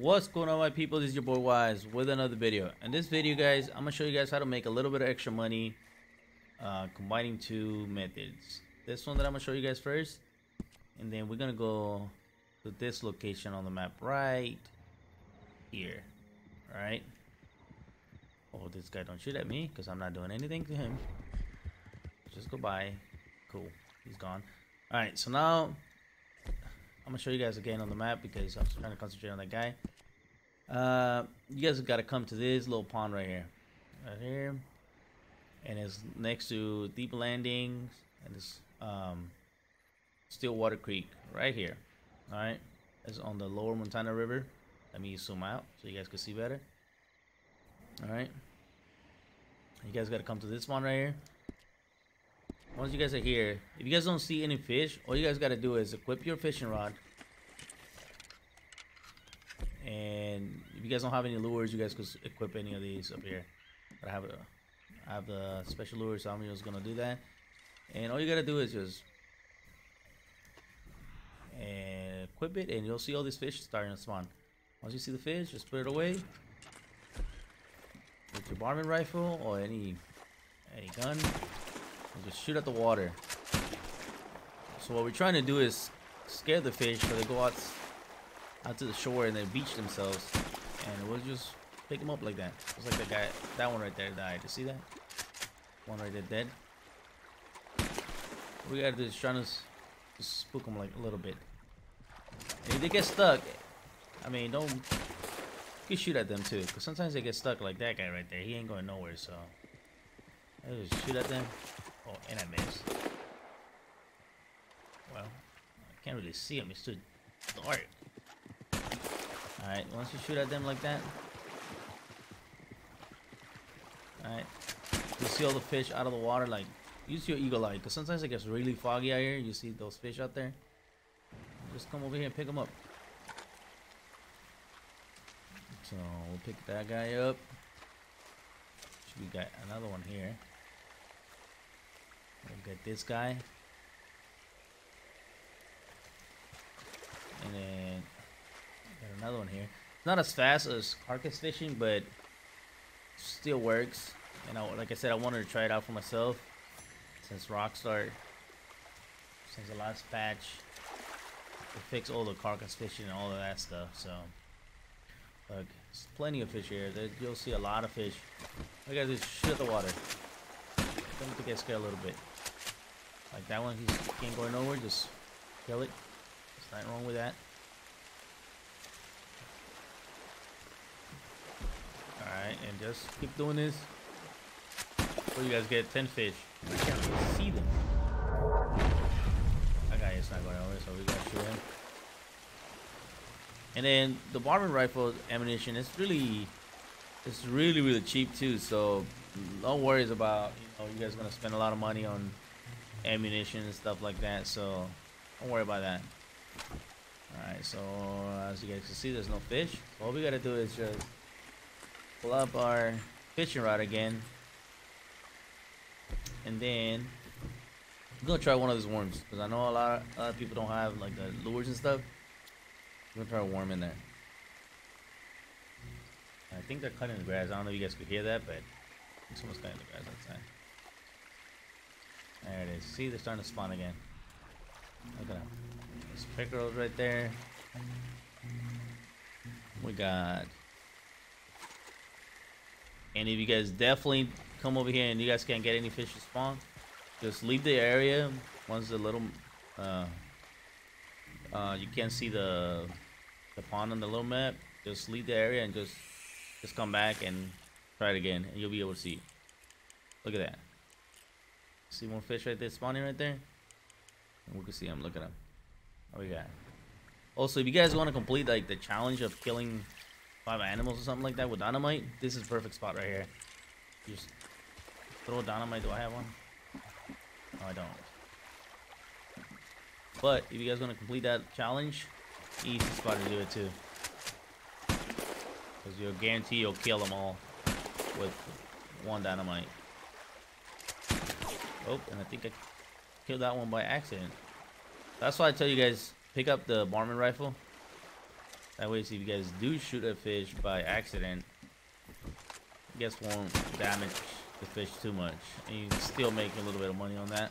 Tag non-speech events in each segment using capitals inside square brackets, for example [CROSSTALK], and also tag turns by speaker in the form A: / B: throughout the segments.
A: What's going on my people, this is your boy Wise with another video. In this video guys, I'm to show you guys how to make a little bit of extra money uh, combining two methods. This one that I'm to show you guys first, and then we're to go to this location on the map right here. Alright. Oh, this guy don't shoot at me because I'm not doing anything to him. Just go by. Cool. He's gone. Alright, so now I'm gonna show you guys again on the map because I was trying to concentrate on that guy. Uh, you guys have got to come to this little pond right here, right here, and it's next to Deep Landings and this um, Stillwater Creek right here. All right, it's on the Lower Montana River. Let me zoom out so you guys can see better. All right, you guys got to come to this one right here. Once you guys are here, if you guys don't see any fish, all you guys got to do is equip your fishing rod. And if you guys don't have any lures, you guys could equip any of these up here. But I have a, I have the special lure, so I'm just gonna do that. And all you gotta do is just and equip it, and you'll see all these fish starting to spawn. Once you see the fish, just put it away with your varmint rifle or any any gun just shoot at the water. So what we're trying to do is scare the fish so they go out, out to the shore and they beach themselves. And we'll just pick them up like that. Just like the guy, that one right there died. You see that? One right there dead. we gotta do is trying to spook them like a little bit. And if they get stuck, I mean, don't you can shoot at them too, because sometimes they get stuck like that guy right there. He ain't going nowhere, so I just shoot at them. Oh, and I missed. Well, I can't really see them. It's too dark. Alright, once you shoot at them like that. Alright. You see all the fish out of the water, like, use your eagle eye. Because sometimes it gets really foggy out here. You see those fish out there. Just come over here and pick them up. So, we'll pick that guy up. We got another one here. We'll get this guy. And then got another one here. Not as fast as carcass fishing, but still works. And I, like I said, I wanted to try it out for myself since Rockstar, since the last patch, fixed all the carcass fishing and all of that stuff. So, look, there's plenty of fish here. There, you'll see a lot of fish. I gotta just shoot the water. Don't to get scared a little bit. Like that one, he can't go nowhere. Just kill it. There's nothing wrong with that. Alright, and just keep doing this. Before you guys get 10 fish. I can't really see them. That guy is not going nowhere, so we gotta shoot him. And then the varmint rifle ammunition is really, it's really really cheap too. So no worries about you know you guys gonna spend a lot of money on ammunition and stuff like that. So don't worry about that. Alright, so as you guys can see, there's no fish. All we gotta do is just pull up our fishing rod again. And then I'm gonna try one of these worms because I know a lot, of, a lot of people don't have like the lures and stuff. I'm gonna try a worm in there. I think they're cutting the grass. I don't know if you guys could hear that, but someone's cutting the grass outside. There it is. See, they're starting to spawn again. Look at them. There's pickerels right there. We got. And if you guys definitely come over here and you guys can't get any fish to spawn, just leave the area once the little. Uh, uh, you can't see the the pond on the little map. Just leave the area and just just come back and try it again, and you'll be able to see. Look at that. See more fish right there spawning right there? And we can see them. Look at them. What we got? Also, if you guys want to complete like the challenge of killing five animals or something like that with dynamite, this is perfect spot right here. Just throw dynamite. Do I have one? No, I don't. But if you guys want to complete that challenge, easy spot to do it too. Because you'll guarantee you'll kill them all with one dynamite. Oh, and I think I killed that one by accident. That's why I tell you guys, pick up the varmint rifle. That way, if you guys do shoot a fish by accident, guys won't damage the fish too much. And you can still make a little bit of money on that.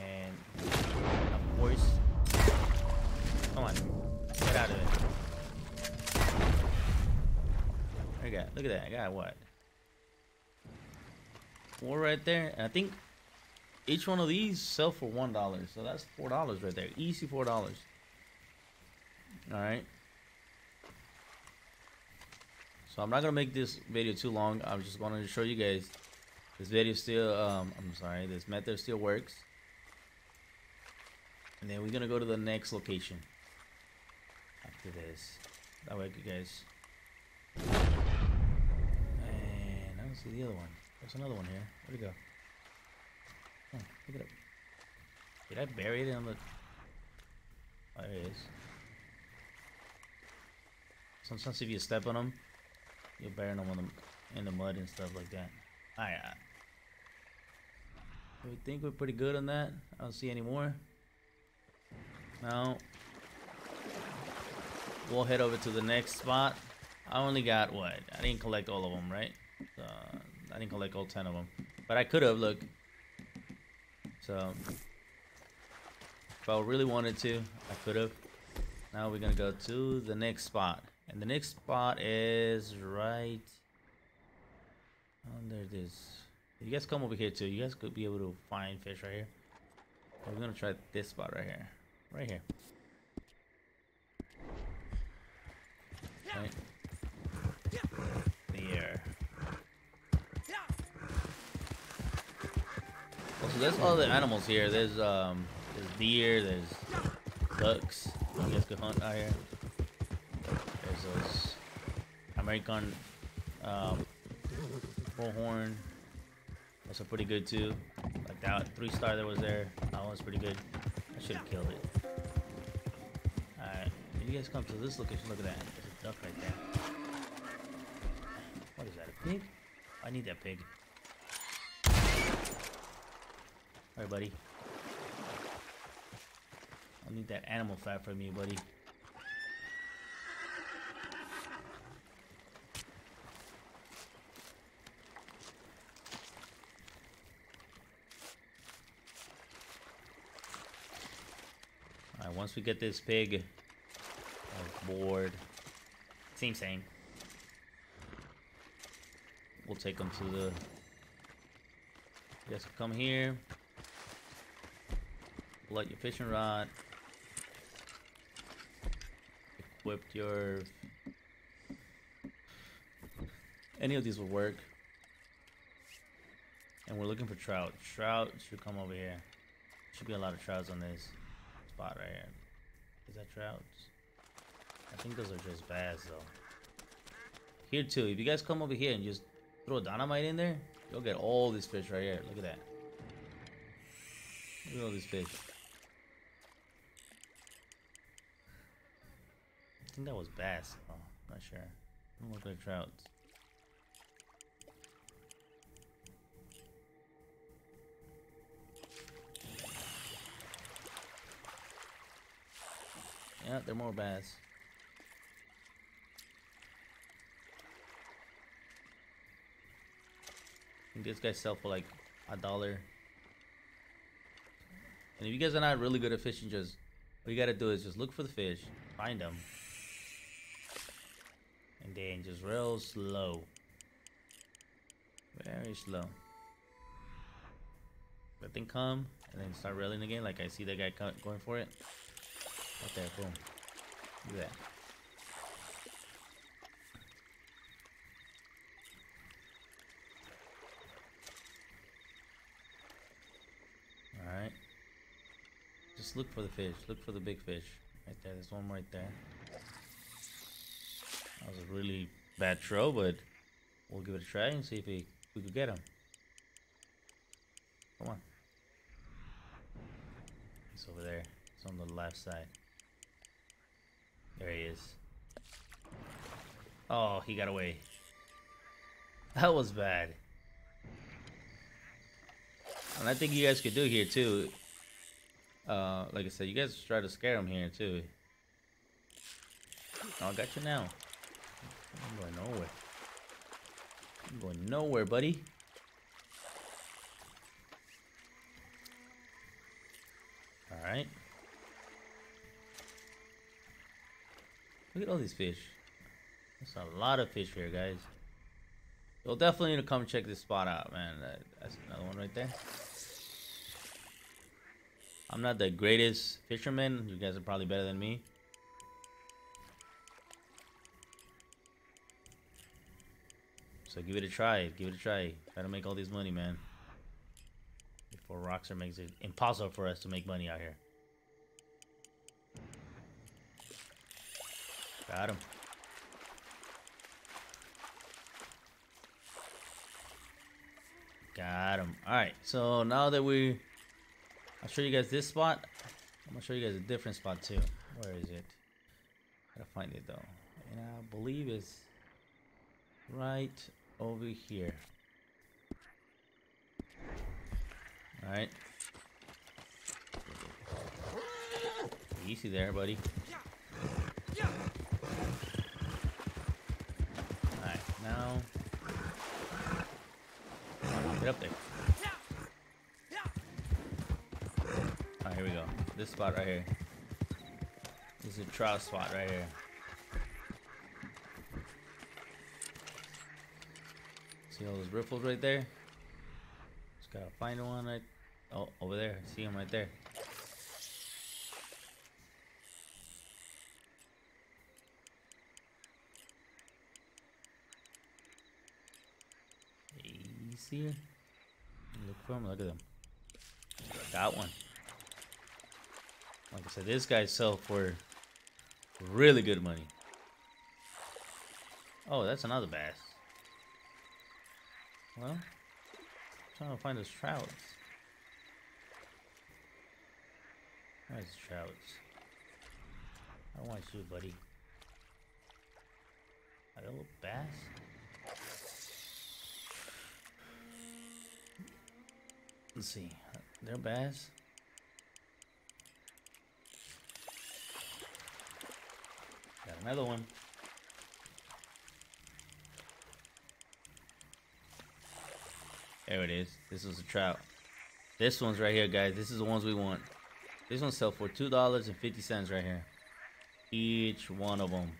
A: And of course, come on, get out of it. There you go. Look at that. I got what? Four right there. And I think each one of these sell for one dollar. So that's four dollars right there. Easy four dollars. All right. So I'm not gonna make this video too long. I'm just going to show you guys this video still. Um, I'm sorry, this method still works. And then we're gonna go to the next location after this. That way, you guys. And I don't see the other one. There's another one here. Where'd it go? Oh, pick it up. Did I bury it in the? Oh, there it is. Sometimes if you step on them, you'll bury them in the, in the mud and stuff like that. Alright. We think we're pretty good on that. I don't see any more. Now, we'll head over to the next spot. I only got what? I didn't collect all of them, right? Uh, I didn't collect all 10 of them. But I could have, look. So, if I really wanted to, I could have. Now we're going to go to the next spot. And the next spot is right under this. You guys come over here too. You guys could be able to find fish right here. We're going to try this spot right here. Right here. Also, there's all the animals here. There's um, there's deer. There's ducks. You guys could hunt out here. There's those American um, bullhorn. Are pretty good too. Like that three star that was there. That one's pretty good. I should have killed it. Alright, you guys come to this location, look at that. There's a duck right there. What is that, a pig? I need that pig. Alright, buddy. I need that animal fat from you, buddy. Alright, once we get this pig board, same same. We'll take them to the. Yes, come here. Pull your fishing rod. Equip your. Any of these will work. And we're looking for trout. Trout should come over here. Should be a lot of trouts on this spot right here. Is that trouts? I think those are just bass though. Here too, if you guys come over here and just throw dynamite in there, you'll get all this fish right here. Look at that. Look at all these fish. Think that was bass. Oh, not sure. Don't look like trouts. Yeah, they're more bass. I think this guy sell for like a dollar. And if you guys are not really good at fishing, just what you gotta do is just look for the fish, find them, and then just real slow, very slow. Let them come, and then start reeling again. Like I see that guy going for it. There, boom. At that. Alright. Just look for the fish. Look for the big fish. Right there. There's one right there. That was a really bad throw, but we'll give it a try and see if we, we could get him. Come on. He's over there. It's on the left side. There he is. Oh, he got away. That was bad. And I think you guys could do here too. Uh, like I said, you guys try to scare him here too. Oh, I got you now. I'm going nowhere. I'm going nowhere, buddy. Alright. Look at all these fish. There's a lot of fish here, guys. You'll definitely need to come check this spot out, man. that's another one right there. I'm not the greatest fisherman. You guys are probably better than me. So give it a try. Give it a try. Try to make all this money, man. Before Rockstar makes it impossible for us to make money out here. Got him. Got him. Alright, so now that we... I'll show you guys this spot. I'm going to show you guys a different spot too. Where is it? Gotta find it though. And I believe it's right over here. Alright. Easy there, buddy. Alright, now... Get up there. Alright, here we go. This spot right here. This is a trout spot right here. See all those riffles right there? Just gotta find one right. Oh, over there. See him right there. Easy. Look for him. Look at them. Got one. Like I said, this guy sell for really good money. Oh, that's another bass. Well, I'm trying to find those trouts. Where's the trouts? I want you, buddy. A little bass? Let's see. They're bass. Got another one. There it is. This was a trout. This one's right here, guys. This is the ones we want. This one sell for two dollars and fifty cents right here. Each one of them.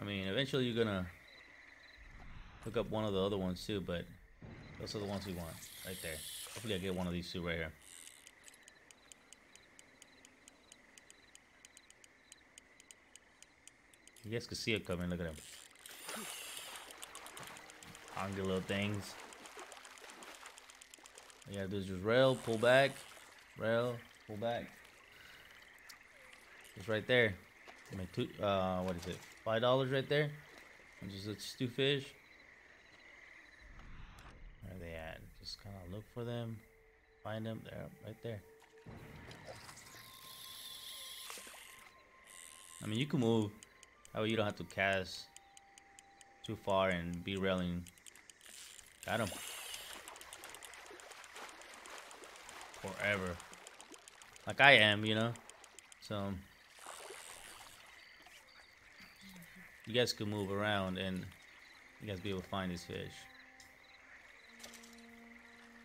A: I mean, eventually you're gonna hook up one of the other ones too, but those are the ones we want right there. Hopefully, I get one of these two right here. You guys can see it coming. Look at him. Hungry little things. All you gotta do is just rail, pull back, rail, pull back. It's right there. Mean, two, uh, what is it? Five dollars right there. And just let's two fish. Where are they at? Just kind of look for them, find them. They're right there. I mean, you can move. That way you don't have to cast too far and be railing Got him. Forever. Like I am, you know? So... You guys can move around and you guys be able to find these fish.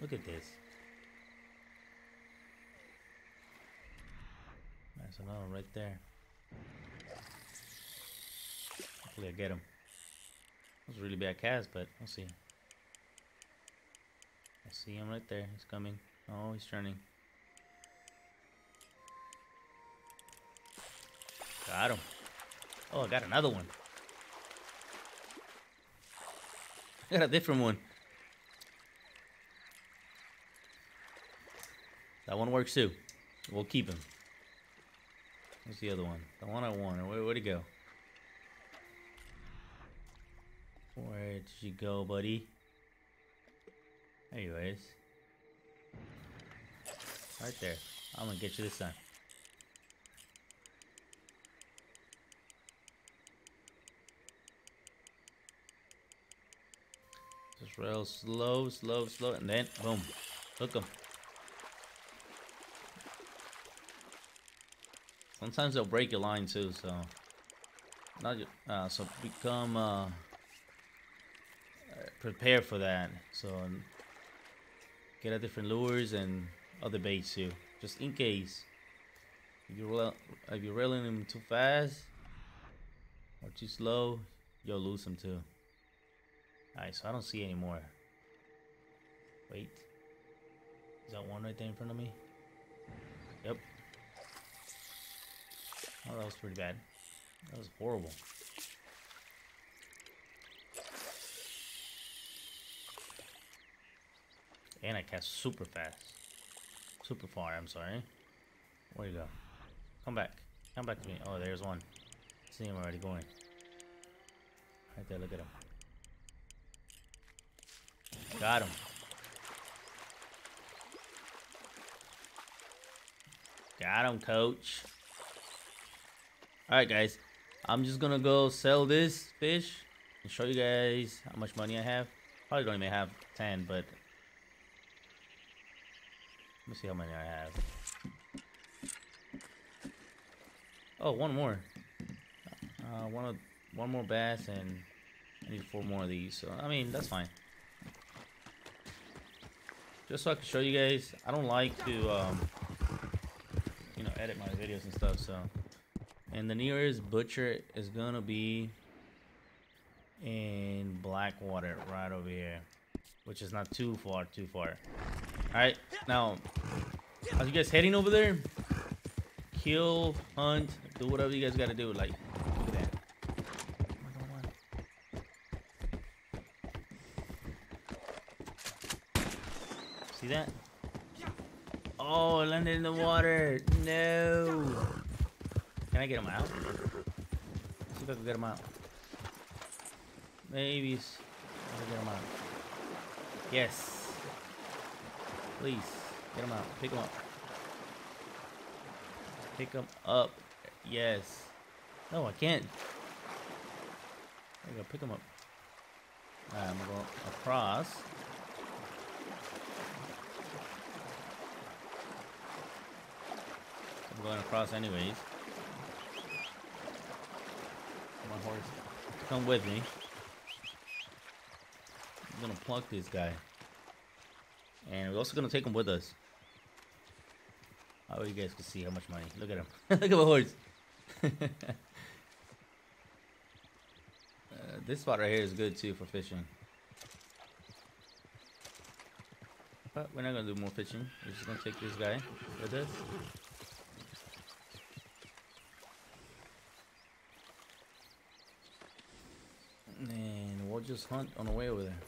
A: Look at this. That's another one right there. Hopefully I get him. That was a really bad cast, but we'll see. I see him right there. He's coming. Oh, he's turning. Got him. Oh, I got another one. I got a different one. That one works too. We'll keep him. Where's the other one? The one I wanted. Where, where'd he go? Where'd you go, buddy? Anyways. Right there. I'm gonna get you this time. Just real slow, slow, slow, and then boom. Hook them. Sometimes they'll break your line too, so not uh, so become uh, uh, prepared for that. So get a different lures and other baits too, just in case. If you roll, if you're reeling them too fast or too slow, you'll lose them too. Alright, so I don't see any more. Wait. Is that one right there in front of me? Yep. Oh, that was pretty bad. That was horrible. And I cast super fast. Super far, I'm sorry. Where you go? Come back. Come back to me. Oh, there's one. See him already going. Right there, look at him. Got him. Got him, coach. Alright, guys. I'm just gonna go sell this fish and show you guys how much money I have. Probably don't even have 10, but... Let me see how many I have. Oh, one more. Uh, one, of, one more bass and I need four more of these. So, I mean, that's fine. Just so I can show you guys. I don't like to, um, you know, edit my videos and stuff, so... And the nearest butcher is gonna be in Blackwater, right over here. Which is not too far, too far. Alright, now, are you guys heading over there? Kill, hunt, do whatever you guys gotta do. Like, look at that. See that? Oh, it landed in the water. No. Can I get him out? Let's see if I can get him out. Maybe. get him out. Yes. Please. Get him out. Pick him up. Pick him up. Yes. No, I can't. There you go. Pick him up. Alright, I'm gonna go across. I'm going across anyways. My horse. Come with me. I'm gonna pluck this guy. And we're also gonna take him with us. Oh, you guys can see how much money. Look at him. [LAUGHS] Look at my horse. [LAUGHS] uh, this spot right here is good too for fishing. But we're not gonna do more fishing. We're just gonna take this guy with us. And we'll just hunt on the way over there.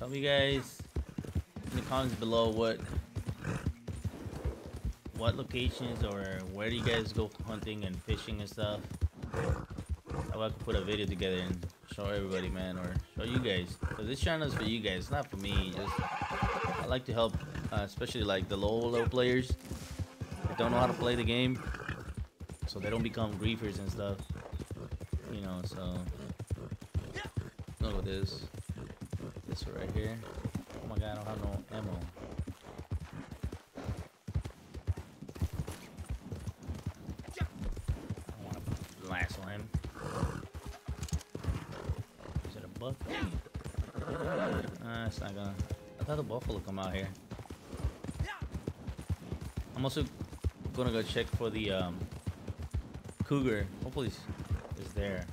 A: Tell me guys in the comments below what what locations or where do you guys go hunting and fishing and stuff. I can put a video together and show everybody man or show you guys. Cause this channel is for you guys, not for me. Just I like to help uh, especially like the low low players that don't know how to play the game. So they don't become griefers and stuff. You know, so look at this. This right here. Oh my god, I don't have no ammo. I lasso him. Is it a it's not gonna. I thought the buffalo come out here. I'm also gonna go check for the um, cougar. Hopefully, it's there.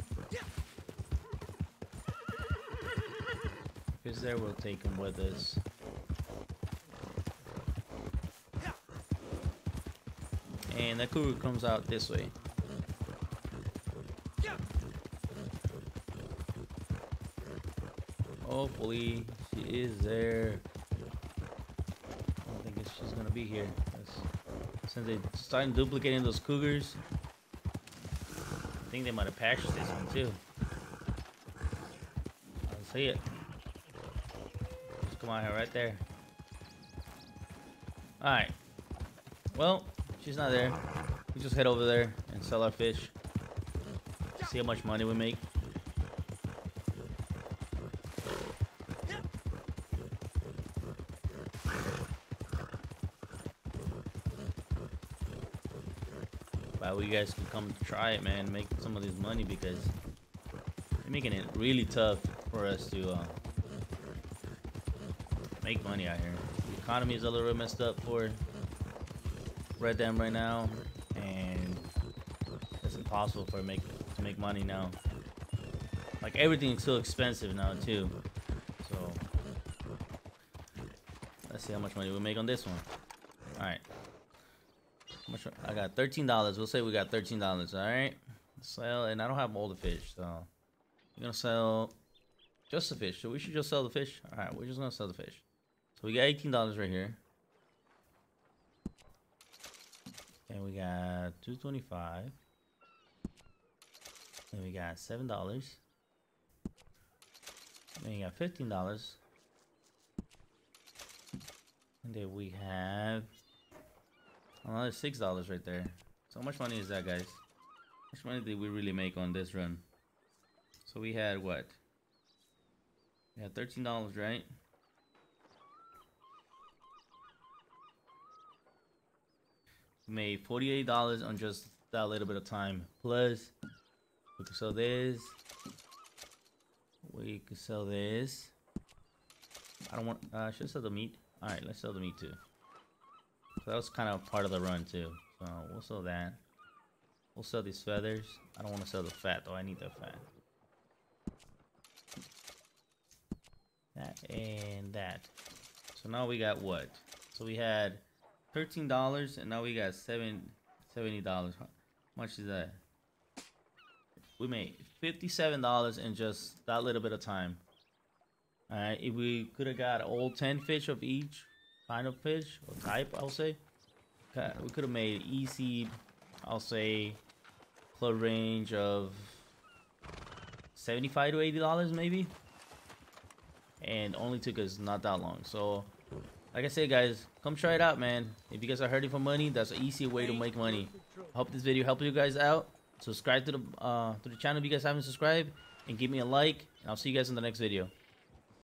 A: It's there, we'll take him with us. And the cougar comes out this way. Hopefully, she is there. I don't think she's gonna be here. Since they started duplicating those cougars, I think they might have patched this one too. I see it. Right there. Alright. Well, she's not there. We just head over there and sell our fish. See how much money we make. Wow, you guys can come try it, man. Make some of this money because they're making it really tough for us to uh, make money out here. The economy is a little messed up for Red Dead right now, and it's impossible for make to make money now. Like everything's so expensive now too. So let's see how much money we make on this one. All right. Much, I got thirteen dollars. We'll say we got thirteen dollars. All right. Sell, and I don't have all the fish, so we're gonna sell just the fish. So we should just sell the fish. All right, we're just gonna sell the fish. So we got eighteen dollars right here, and we got two twenty-five, and we got seven dollars. And we got fifteen dollars. And then we have another six dollars right there. So how much money is that guys? How much money did we really make on this run? So we had what? We had thirteen dollars, right? Made forty-eight dollars on just that little bit of time. Plus we can sell this. We can sell this. I don't want. Uh, should I sell the meat? All right, let's sell the meat too. So that was kind of part of the run too. So we'll sell that. We'll sell these feathers. I don't want to sell the fat though. I need the fat. That and that. So now we got what? So we had thirteen dollars, and now we got seven seventy dollars. How much is that? We made fifty-seven dollars in just that little bit of time. Alright, if we could have got all 10 fish of each kind of fish, or type, I'll say, we could have made easy, I'll say, club range of 75 to 80 dollars maybe. And only took us not that long. So, like I said, guys, come try it out, man. If you guys are hurting for money, that's an easy way to make money. Hope this video helped you guys out. Subscribe to the uh, to the channel if you guys haven't subscribed, and give me a like. And I'll see you guys in the next video.